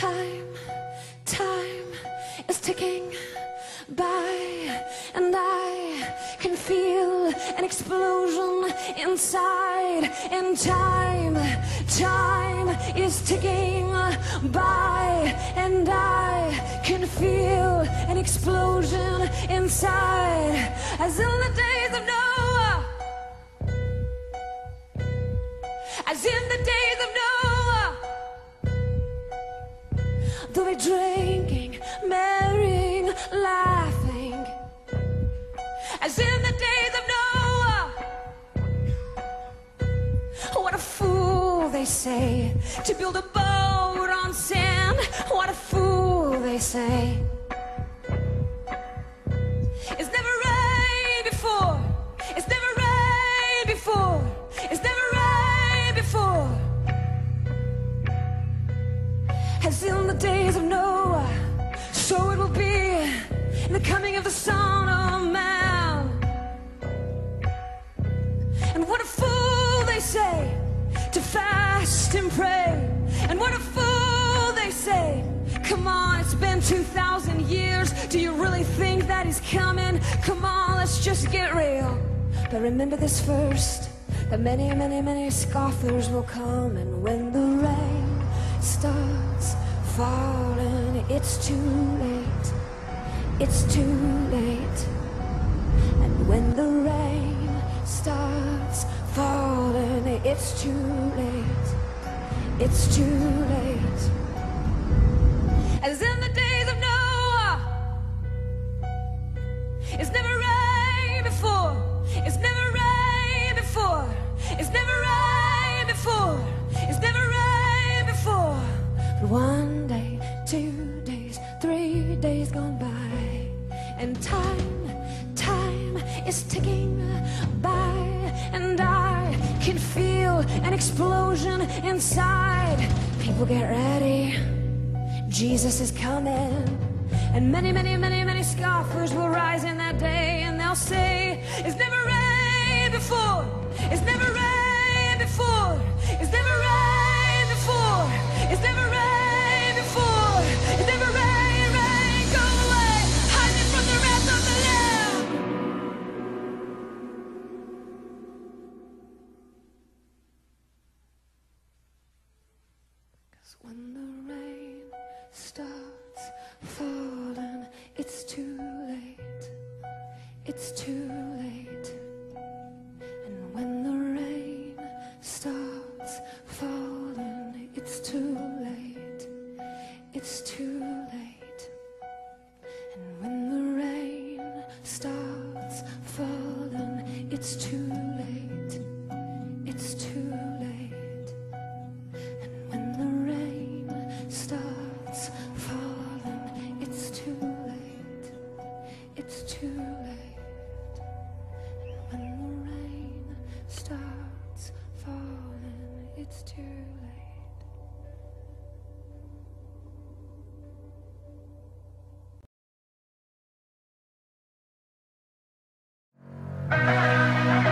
Time, time is ticking by, and I can feel an explosion inside. And time, time is ticking by, and I can feel an explosion inside. As in the days They'll be drinking, marrying, laughing. As in the days of Noah. What a fool, they say, to build a boat on sand. What a fool, they say. Days of Noah, so it will be in the coming of the Son of Man. And what a fool they say to fast and pray. And what a fool they say. Come on, it's been 2,000 years. Do you really think that he's coming? Come on, let's just get real. But remember this first that many, many, many scoffers will come. And when the rain starts falling, it's too late. It's too late. And when the rain starts falling, it's too late. It's too late. As in the days of Noah, it's never by, and I can feel an explosion inside. People get ready. Jesus is coming. And many, many, many, many scoffers will rise in that day and they'll say, It's never rained before. It's never rained when the rain starts falling, it's too late. It's too late. And when the rain starts falling, it's too late. It's too it's too late.